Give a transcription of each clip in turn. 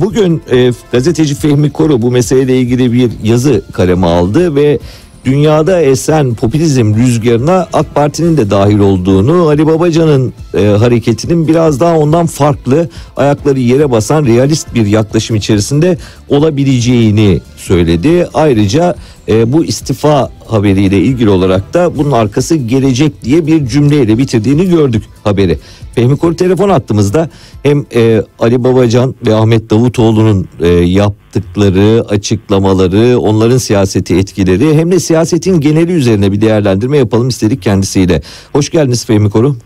Bugün e, gazeteci Fehmi Koru bu meseleyle ilgili bir yazı kaleme aldı ve dünyada esen popülizm rüzgarına AK Parti'nin de dahil olduğunu, Ali Babacan'ın e, hareketinin biraz daha ondan farklı, ayakları yere basan realist bir yaklaşım içerisinde olabileceğini söyledi. Ayrıca e, bu istifa haberiyle ilgili olarak da bunun arkası gelecek diye bir cümleyle bitirdiğini gördük haberi. Fehmi Koru telefon attığımızda hem e, Ali Babacan ve Ahmet Davutoğlu'nun e, yaptıkları açıklamaları, onların siyaseti etkileri hem de siyasetin geneli üzerine bir değerlendirme yapalım istedik kendisiyle. Hoş geldiniz Fehmi Koru.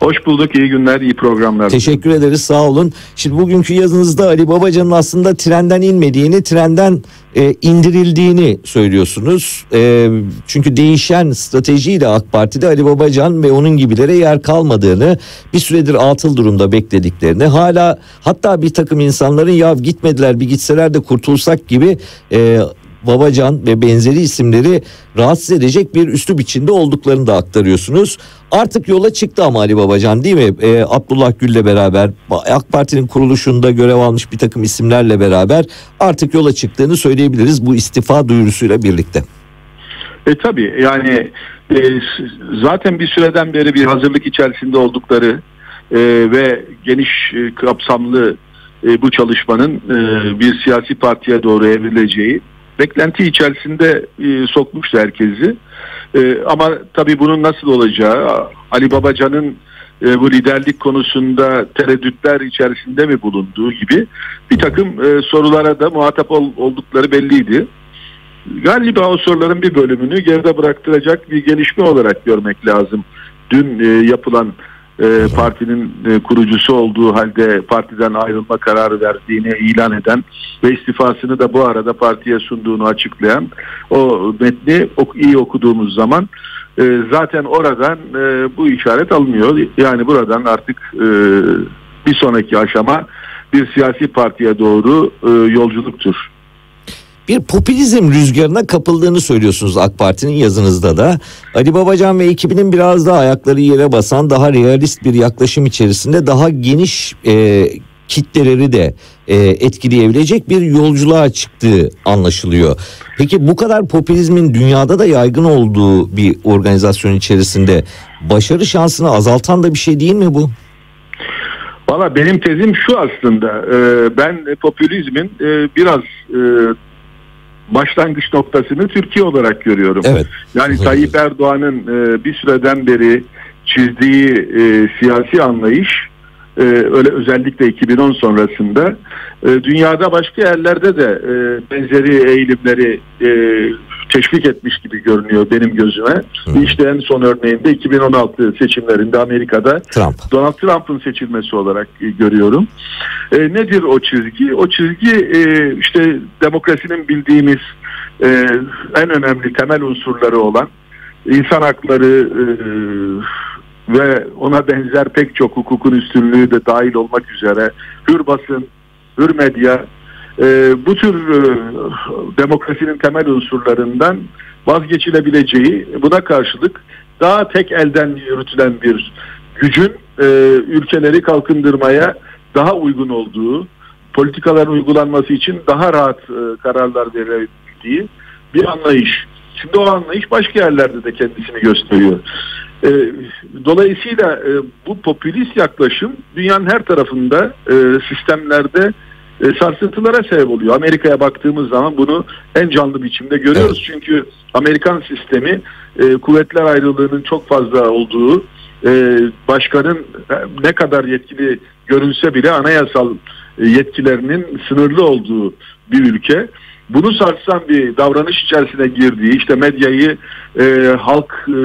Hoş bulduk. iyi günler, iyi programlar. Teşekkür ederiz. Sağ olun. Şimdi bugünkü yazınızda Ali Babacan'ın aslında trenden inmediğini, trenden e, indirildiğini söylüyorsunuz. E, çünkü değişen stratejiyle AK Parti'de Ali Babacan ve onun gibilere yer kalmadığını, bir süredir atıl durumda beklediklerini, hala hatta bir takım insanların ya gitmediler bir gitseler de kurtulsak gibi e, Babacan ve benzeri isimleri rahatsız edecek bir üstü biçimde olduklarını da aktarıyorsunuz. Artık yola çıktı ama Ali Babacan değil mi? Ee, Abdullah Gül'le beraber AK Parti'nin kuruluşunda görev almış bir takım isimlerle beraber artık yola çıktığını söyleyebiliriz bu istifa duyurusuyla birlikte. E tabii yani e, zaten bir süreden beri bir hazırlık içerisinde oldukları e, ve geniş e, kapsamlı e, bu çalışmanın e, bir siyasi partiye doğru evrileceği beklenti içerisinde e, sokmuştu herkesi. E, ama tabii bunun nasıl olacağı Ali Babacan'ın e, bu liderlik konusunda tereddütler içerisinde mi bulunduğu gibi bir takım e, sorulara da muhatap ol, oldukları belliydi. Galiba o soruların bir bölümünü geride bıraktıracak bir gelişme olarak görmek lazım. Dün e, yapılan e, partinin e, kurucusu olduğu halde partiden ayrılma kararı verdiğini ilan eden ve istifasını da bu arada partiye sunduğunu açıklayan o metni ok, iyi okuduğumuz zaman e, zaten oradan e, bu işaret alınıyor. Yani buradan artık e, bir sonraki aşama bir siyasi partiye doğru e, yolculuktur bir popülizm rüzgarına kapıldığını söylüyorsunuz AK Parti'nin yazınızda da. Ali Babacan ve ekibinin biraz daha ayakları yere basan daha realist bir yaklaşım içerisinde daha geniş e, kitleleri de e, etkileyebilecek bir yolculuğa çıktığı anlaşılıyor. Peki bu kadar popülizmin dünyada da yaygın olduğu bir organizasyon içerisinde başarı şansını azaltan da bir şey değil mi bu? Valla benim tezim şu aslında e, ben popülizmin e, biraz e, başlangıç noktasını Türkiye olarak görüyorum. Evet. Yani Tayyip Erdoğan'ın e, bir süreden beri çizdiği e, siyasi anlayış e, öyle özellikle 2010 sonrasında e, dünyada başka yerlerde de e, benzeri eğilimleri e, teşvik etmiş gibi görünüyor benim gözüme. Hmm. İşte en son örneğinde 2016 seçimlerinde Amerika'da Trump. Donald Trump'ın seçilmesi olarak e, görüyorum. E, nedir o çizgi? O çizgi e, işte demokrasinin bildiğimiz e, en önemli temel unsurları olan insan hakları e, ve ona benzer pek çok hukukun üstünlüğü de dahil olmak üzere hür basın, hür medya, e, bu tür e, demokrasinin temel unsurlarından vazgeçilebileceği buna karşılık daha tek elden yürütülen bir gücün e, ülkeleri kalkındırmaya daha uygun olduğu, politikaların uygulanması için daha rahat e, kararlar verebildiği bir anlayış. Şimdi o anlayış başka yerlerde de kendisini gösteriyor. E, dolayısıyla e, bu popülist yaklaşım dünyanın her tarafında e, sistemlerde e, sarsıntılara sebep oluyor. Amerika'ya baktığımız zaman bunu en canlı biçimde görüyoruz. Evet. Çünkü Amerikan sistemi e, kuvvetler ayrılığının çok fazla olduğu, e, başkanın e, ne kadar yetkili görünse bile anayasal e, yetkilerinin sınırlı olduğu bir ülke. Bunu sarsan bir davranış içerisine girdiği, işte medyayı e, halk e,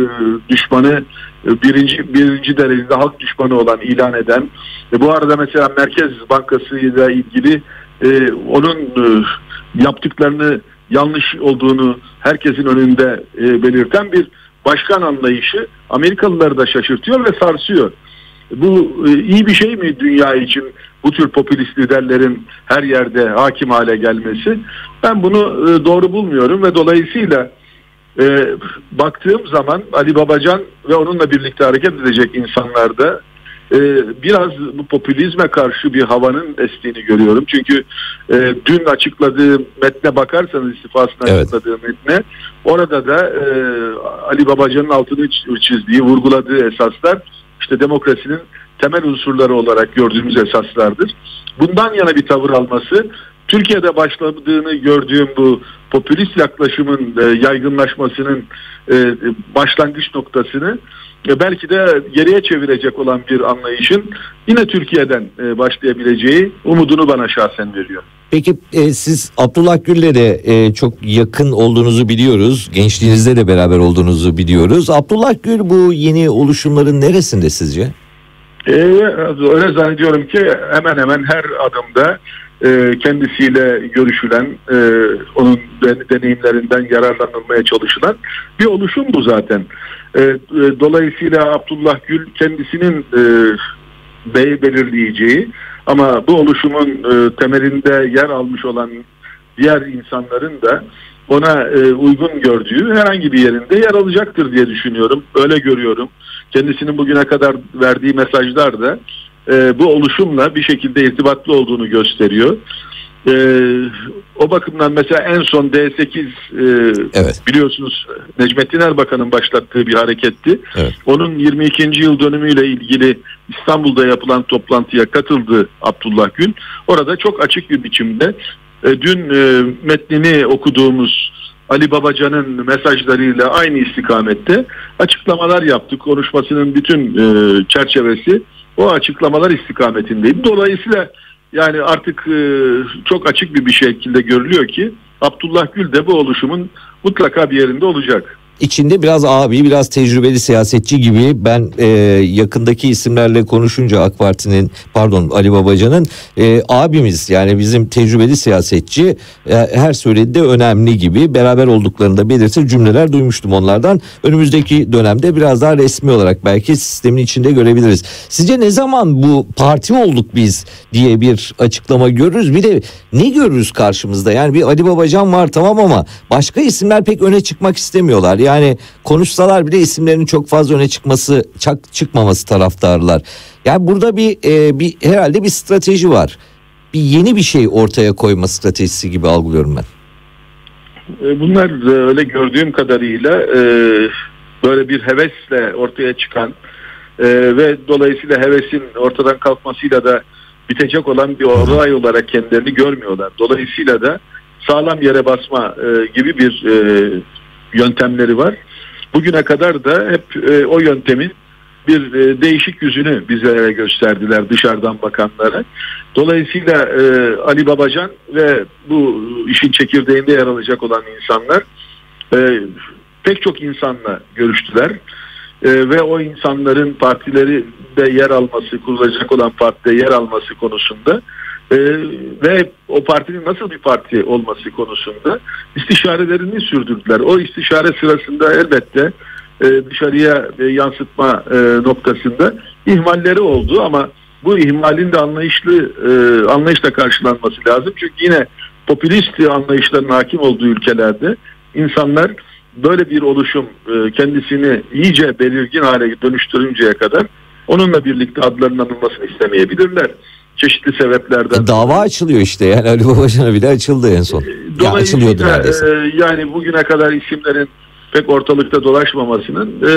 düşmanı birinci birinci derecede halk düşmanı olan ilan eden e, bu arada mesela Merkez Bankası ile ilgili e, onun e, yaptıklarını yanlış olduğunu herkesin önünde e, belirten bir başkan anlayışı Amerikalıları da şaşırtıyor ve sarsıyor. Bu e, iyi bir şey mi dünya için bu tür popülist liderlerin her yerde hakim hale gelmesi? Ben bunu e, doğru bulmuyorum ve dolayısıyla e, baktığım zaman Ali Babacan ve onunla birlikte hareket edecek insanlarda e, biraz bu popülizme karşı bir havanın estiğini görüyorum. Çünkü e, dün açıkladığı metne bakarsanız istifasını evet. açıkladığı metne orada da e, Ali Babacan'ın altını çizdiği, vurguladığı esaslar işte demokrasinin temel unsurları olarak gördüğümüz esaslardır. Bundan yana bir tavır alması Türkiye'de başladığını gördüğüm bu popülist yaklaşımın e, yaygınlaşmasının e, başlangıç noktasını e, belki de geriye çevirecek olan bir anlayışın yine Türkiye'den e, başlayabileceği umudunu bana şahsen veriyor. Peki e, siz Abdullah Gül'le de e, çok yakın olduğunuzu biliyoruz. Gençliğinizde de beraber olduğunuzu biliyoruz. Abdullah Gül bu yeni oluşumların neresinde sizce? Ee, öyle zannediyorum ki hemen hemen her adımda e, kendisiyle görüşülen, e, onun deneyimlerinden yararlanılmaya çalışılan bir oluşum bu zaten. E, e, dolayısıyla Abdullah Gül kendisinin e, bey belirleyeceği ama bu oluşumun e, temelinde yer almış olan diğer insanların da ona e, uygun gördüğü herhangi bir yerinde yer alacaktır diye düşünüyorum. Öyle görüyorum. Kendisinin bugüne kadar verdiği mesajlar da e, bu oluşumla bir şekilde irtibatlı olduğunu gösteriyor. E, o bakımdan mesela en son D8 e, evet. biliyorsunuz Necmettin Erbakan'ın başlattığı bir hareketti. Evet. Onun 22. yıl dönümüyle ilgili İstanbul'da yapılan toplantıya katıldı Abdullah Gül. Orada çok açık bir biçimde e, dün e, metnini okuduğumuz Ali Babacan'ın mesajlarıyla aynı istikamette açıklamalar yaptı. Konuşmasının bütün e, çerçevesi o açıklamalar istikametindeydi. Dolayısıyla yani artık e, çok açık bir bir şekilde görülüyor ki Abdullah Gül de bu oluşumun mutlaka bir yerinde olacak içinde biraz abi biraz tecrübeli siyasetçi gibi ben e, yakındaki isimlerle konuşunca AK Parti'nin pardon Ali Babacan'ın e, abimiz yani bizim tecrübeli siyasetçi e, her söylediği önemli gibi beraber olduklarında belirtir cümleler duymuştum onlardan. Önümüzdeki dönemde biraz daha resmi olarak belki sistemin içinde görebiliriz. Sizce ne zaman bu parti olduk biz diye bir açıklama görürüz? Bir de ne görürüz karşımızda? Yani bir Ali Babacan var tamam ama başka isimler pek öne çıkmak istemiyorlar. Yani yani konuşsalar bile isimlerinin çok fazla öne çıkması, çak, çıkmaması taraftarlar. Yani burada bir e, bir herhalde bir strateji var. Bir yeni bir şey ortaya koyma stratejisi gibi algılıyorum ben. E, bunlar öyle gördüğüm kadarıyla e, böyle bir hevesle ortaya çıkan e, ve dolayısıyla hevesin ortadan kalkmasıyla da bitecek olan bir olay olarak kendilerini görmüyorlar. Dolayısıyla da sağlam yere basma gibi bir yöntemleri var. Bugüne kadar da hep e, o yöntemin bir e, değişik yüzünü bize gösterdiler dışarıdan bakanlara. Dolayısıyla e, Ali Babacan ve bu işin çekirdeğinde yer alacak olan insanlar e, pek çok insanla görüştüler. E, ve o insanların partileri de yer alması, kurulacak olan partide yer alması konusunda e, ve o partinin nasıl bir parti olması konusunda istişarelerini sürdürdüler. O istişare sırasında elbette e, dışarıya e, yansıtma e, noktasında ihmalleri oldu ama bu ihmalin de anlayışlı e, anlayışla karşılanması lazım. Çünkü yine popülist anlayışların hakim olduğu ülkelerde insanlar böyle bir oluşum e, kendisini iyice belirgin hale dönüştürünceye kadar onunla birlikte adlarının anılmasını istemeyebilirler çeşitli sebeplerden. E, dava açılıyor işte yani Ali Babacan'a bile açıldı en son. E, ya açılıyordu neredeyse. E, yani bugüne kadar isimlerin pek ortalıkta dolaşmamasının e,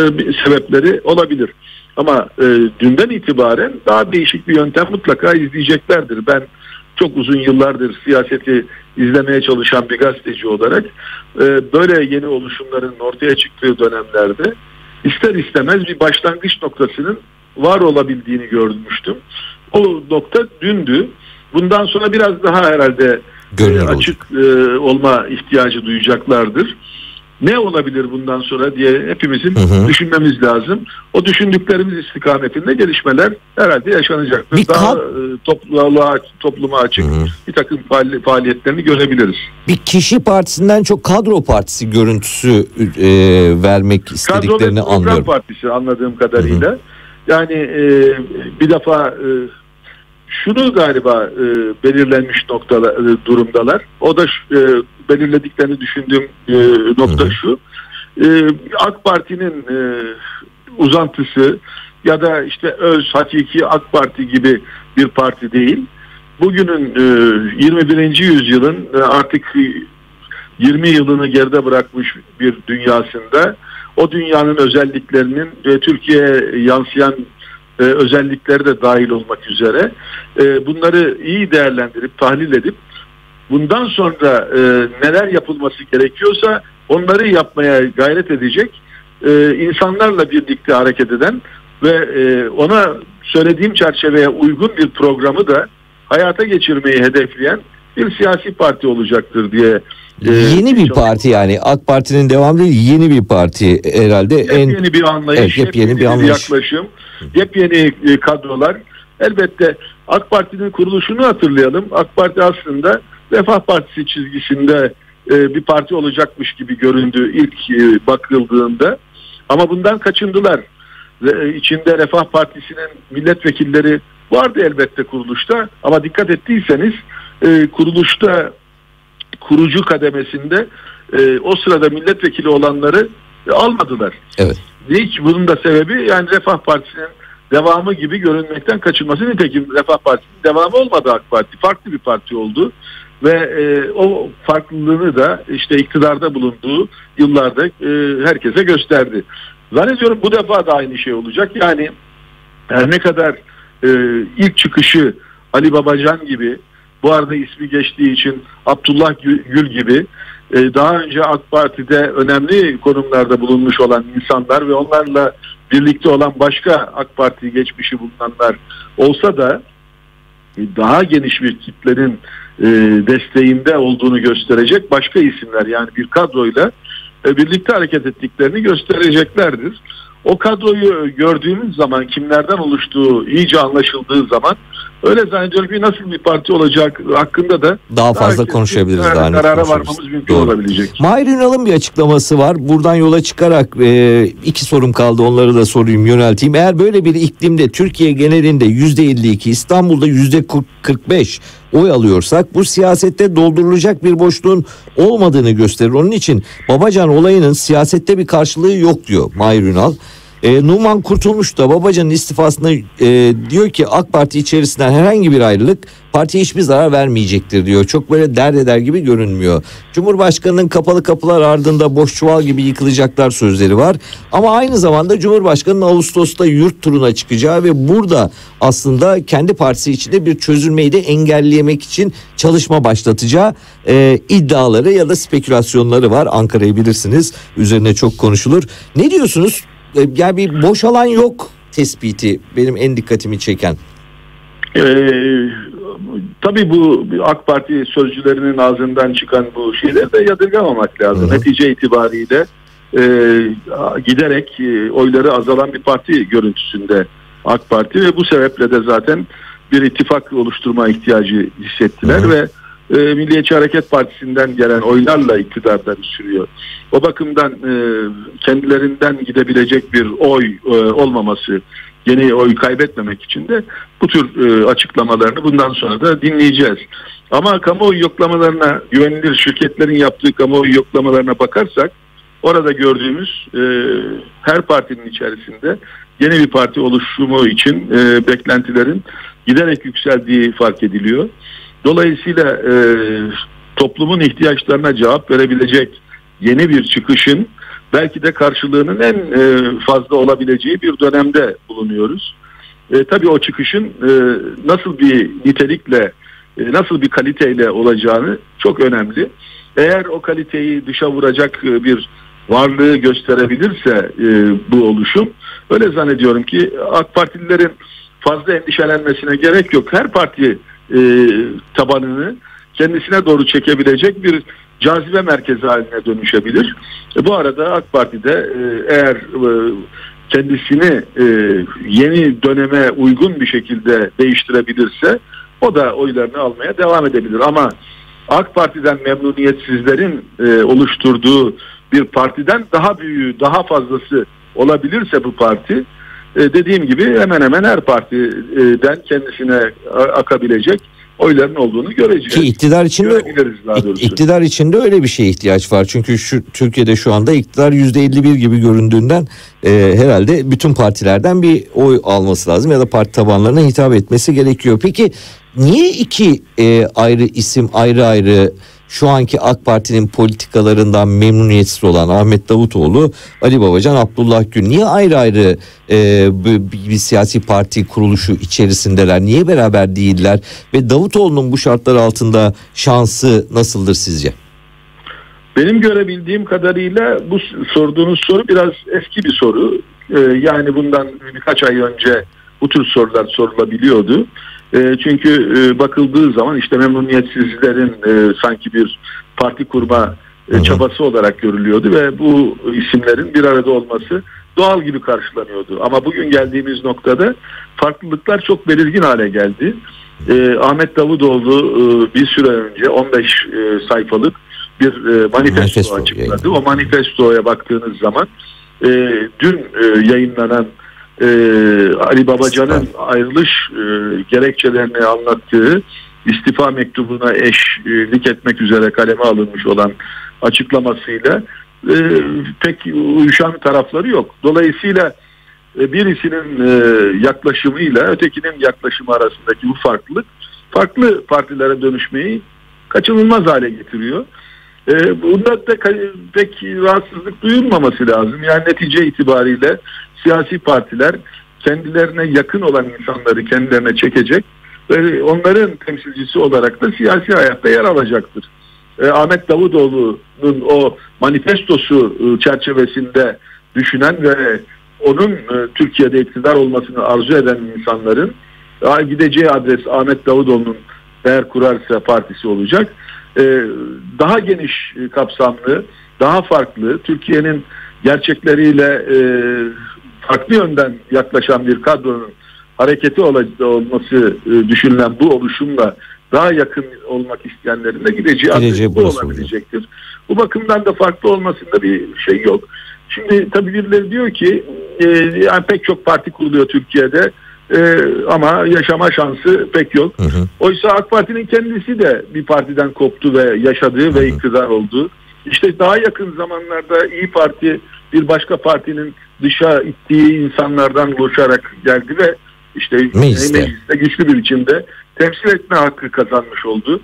sebepleri olabilir. Ama e, dünden itibaren daha değişik bir yöntem mutlaka izleyeceklerdir. Ben çok uzun yıllardır siyaseti izlemeye çalışan bir gazeteci olarak e, böyle yeni oluşumların ortaya çıktığı dönemlerde ister istemez bir başlangıç noktasının var olabildiğini görmüştüm. O nokta dündü. Bundan sonra biraz daha herhalde e, açık e, olma ihtiyacı duyacaklardır. Ne olabilir bundan sonra diye hepimizin hı hı. düşünmemiz lazım. O düşündüklerimiz istikametinde gelişmeler herhalde yaşanacaktır. Bir Daha e, topluluğa, topluma açık hı hı. bir takım faaliyetlerini görebiliriz. Bir kişi partisinden çok kadro partisi görüntüsü e, vermek istediklerini kadro anlıyorum. Kadro partisi anladığım kadarıyla. Hı hı. Yani e, bir defa e, şunu galiba e, belirlenmiş noktalar e, durumdalar. O da e, belirlediklerini düşündüğüm e, nokta şu. E, AK Parti'nin e, uzantısı ya da işte öz hakiki AK Parti gibi bir parti değil. Bugünün 21. yüzyılın artık 20 yılını geride bırakmış bir dünyasında o dünyanın özelliklerinin Türkiye'ye yansıyan özellikleri de dahil olmak üzere bunları iyi değerlendirip tahlil edip bundan sonra neler yapılması gerekiyorsa onları yapmaya gayret edecek insanlarla birlikte hareket eden ve ona söylediğim çerçeveye uygun bir programı da hayata geçirmeyi hedefleyen bir siyasi parti olacaktır diye ee, yeni bir parti yani AK Parti'nin devam değil yeni bir parti herhalde. Hep en, yeni bir anlayış, evet, hep yeni bir, anlayış. bir yaklaşım, hep yeni e, kadrolar. Elbette AK Parti'nin kuruluşunu hatırlayalım. AK Parti aslında Refah Partisi çizgisinde e, bir parti olacakmış gibi göründü ilk e, bakıldığında. Ama bundan kaçındılar. Ve içinde Refah Partisi'nin milletvekilleri vardı elbette kuruluşta ama dikkat ettiyseniz kuruluşta kurucu kademesinde e, o sırada milletvekili olanları e, almadılar. Evet. Hiç bunun da sebebi yani Refah Partisi'nin devamı gibi görünmekten kaçınması. Nitekim Refah Partisi'nin devamı olmadı AK Parti. Farklı bir parti oldu. Ve e, o farklılığını da işte iktidarda bulunduğu yıllarda e, herkese gösterdi. Zannediyorum bu defa da aynı şey olacak. Yani her ne kadar e, ilk çıkışı Ali Babacan gibi bu arada ismi geçtiği için Abdullah Gül gibi daha önce AK Parti'de önemli konumlarda bulunmuş olan insanlar ve onlarla birlikte olan başka AK Parti geçmişi bulunanlar olsa da e, daha geniş bir kitlenin e, desteğinde olduğunu gösterecek başka isimler yani bir kadroyla birlikte hareket ettiklerini göstereceklerdir. O kadroyu gördüğümüz zaman kimlerden oluştuğu iyice anlaşıldığı zaman öyle zannediyorum ki nasıl bir parti olacak hakkında da daha fazla konuşabiliriz. Daha karara varmamız mümkün Doğru. olabilecek. Mahir Ünal'ın bir açıklaması var. Buradan yola çıkarak e, iki sorum kaldı onları da sorayım yönelteyim. Eğer böyle bir iklimde Türkiye genelinde %52 İstanbul'da %45 oy alıyorsak bu siyasette doldurulacak bir boşluğun olmadığını gösterir. Onun için Babacan olayının siyasette bir karşılığı yok diyor Mahir Ünal. E, Numan Kurtulmuş da Babacan'ın istifasında e, diyor ki AK Parti içerisinden herhangi bir ayrılık partiye hiçbir zarar vermeyecektir diyor. Çok böyle dert eder gibi görünmüyor. Cumhurbaşkanının kapalı kapılar ardında boş çuval gibi yıkılacaklar sözleri var. Ama aynı zamanda Cumhurbaşkanı'nın Ağustos'ta yurt turuna çıkacağı ve burada aslında kendi partisi içinde bir çözülmeyi de engelleyemek için çalışma başlatacağı e, iddiaları ya da spekülasyonları var. Ankara'yı bilirsiniz. Üzerine çok konuşulur. Ne diyorsunuz? E, yani bir boş alan yok tespiti benim en dikkatimi çeken. Ee, tabii bu AK Parti sözcülerinin ağzından çıkan bu şeyleri de yadırgamamak lazım. Hı hı. Netice itibariyle e, giderek e, oyları azalan bir parti görüntüsünde AK Parti ve bu sebeple de zaten bir ittifak oluşturma ihtiyacı hissettiler hı hı. ve e, Milliyetçi Hareket Partisi'nden gelen oylarla iktidardan sürüyor. O bakımdan e, kendilerinden gidebilecek bir oy e, olmaması, yeni oy kaybetmemek için de bu tür e, açıklamalarını bundan sonra da dinleyeceğiz. Ama kamuoyu yoklamalarına, güvenilir şirketlerin yaptığı kamuoyu yoklamalarına bakarsak orada gördüğümüz e, her partinin içerisinde yeni bir parti oluşumu için e, beklentilerin giderek yükseldiği fark ediliyor. Dolayısıyla e, toplumun ihtiyaçlarına cevap verebilecek yeni bir çıkışın belki de karşılığının en e, fazla olabileceği bir dönemde bulunuyoruz. E, tabii o çıkışın e, nasıl bir nitelikle, e, nasıl bir kaliteyle olacağını çok önemli. Eğer o kaliteyi dışa vuracak e, bir varlığı gösterebilirse e, bu oluşum, öyle zannediyorum ki AK Partililerin fazla endişelenmesine gerek yok. Her parti e, tabanını kendisine doğru çekebilecek bir cazibe merkezi haline dönüşebilir. E, bu arada AK Parti'de e, eğer e, kendisini e, yeni döneme uygun bir şekilde değiştirebilirse o da oylarını almaya devam edebilir. Ama AK Parti'den memnuniyetsizlerin e, oluşturduğu bir partiden daha büyüğü, daha fazlası olabilirse bu parti dediğim gibi hemen hemen her partiden kendisine akabilecek oyların olduğunu göreceğiz. Ki iktidar içinde iktidar içinde öyle bir şeye ihtiyaç var. Çünkü şu Türkiye'de şu anda iktidar %51 gibi göründüğünden e, herhalde bütün partilerden bir oy alması lazım ya da parti tabanlarına hitap etmesi gerekiyor. Peki niye iki e, ayrı isim ayrı ayrı şu anki AK Parti'nin politikalarından memnuniyetsiz olan Ahmet Davutoğlu, Ali Babacan, Abdullah Gül niye ayrı ayrı e, bir, bir siyasi parti kuruluşu içerisindeler? Niye beraber değiller? Ve Davutoğlu'nun bu şartlar altında şansı nasıldır sizce? Benim görebildiğim kadarıyla bu sorduğunuz soru biraz eski bir soru. Ee, yani bundan birkaç ay önce bu tür sorular sorulabiliyordu. E, çünkü e, bakıldığı zaman işte memnuniyetsizlerin e, sanki bir parti kurma e, çabası olarak görülüyordu ve bu isimlerin bir arada olması doğal gibi karşılanıyordu. Ama bugün geldiğimiz noktada farklılıklar çok belirgin hale geldi. E, Ahmet Davutoğlu e, bir süre önce 15 e, sayfalık bir e, manifesto, manifesto açıkladı. Yayınladı. O manifestoya baktığınız zaman e, dün e, yayınlanan e, Ali Babacan'ın ayrılış e, gerekçelerini anlattığı istifa mektubuna eşlik etmek üzere kaleme alınmış olan açıklamasıyla e, pek uyuşan tarafları yok. Dolayısıyla e, birisinin e, yaklaşımıyla ötekinin yaklaşımı arasındaki bu farklılık farklı partilere dönüşmeyi kaçınılmaz hale getiriyor. E, bunda da pek rahatsızlık duyulmaması lazım. Yani netice itibariyle siyasi partiler kendilerine yakın olan insanları kendilerine çekecek ve onların temsilcisi olarak da siyasi hayatta yer alacaktır. E, Ahmet Davutoğlu'nun o manifestosu e, çerçevesinde düşünen ve onun e, Türkiye'de iktidar olmasını arzu eden insanların gideceği adres Ahmet Davutoğlu'nun eğer kurarsa partisi olacak. E, daha geniş kapsamlı, daha farklı, Türkiye'nin gerçekleriyle e, farklı yönden yaklaşan bir kadronun hareketi olması e, düşünülen bu oluşumla daha yakın olmak isteyenlerin de gideceği adresi bu olabilecektir. Oluyor. Bu bakımdan da farklı olmasında bir şey yok. Şimdi tabii birileri diyor ki e, yani pek çok parti kuruluyor Türkiye'de e, ama yaşama şansı pek yok. Hı hı. Oysa AK Parti'nin kendisi de bir partiden koptu ve yaşadığı hı. ve iktidar oldu. İşte daha yakın zamanlarda İyi Parti bir başka partinin dışa ittiği insanlardan oluşarak geldi ve işte mecliste. mecliste güçlü bir biçimde temsil etme hakkı kazanmış oldu.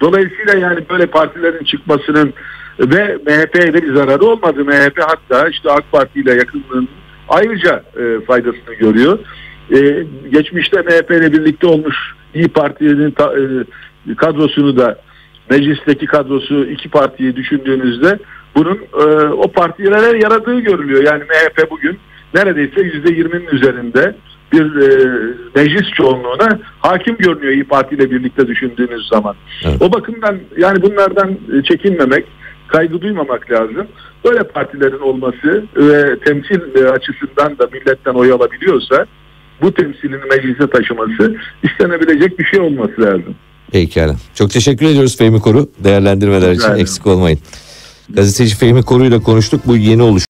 Dolayısıyla yani böyle partilerin çıkmasının ve MHP'ye de bir zararı olmadı. MHP hatta işte AK Parti ile yakınlığının ayrıca e, faydasını görüyor. E, geçmişte MHP ile birlikte olmuş İyi Parti'nin ta, e, kadrosunu da meclisteki kadrosu iki partiyi düşündüğünüzde bunun e, o partilere yaradığı görülüyor. Yani MHP bugün neredeyse yüzde yirminin üzerinde bir e, meclis çoğunluğuna hakim görünüyor İyi Parti ile birlikte düşündüğünüz zaman. Evet. O bakımdan yani bunlardan e, çekinmemek, kaygı duymamak lazım. Böyle partilerin olması ve temsil e, açısından da milletten oy alabiliyorsa bu temsilini meclise taşıması istenebilecek bir şey olması lazım. Peki yani. Çok teşekkür ediyoruz Fehmi Koru. Değerlendirmeler için eksik olmayın. Gazeteci Fehmi Koru ile konuştuk. Bu yeni oluş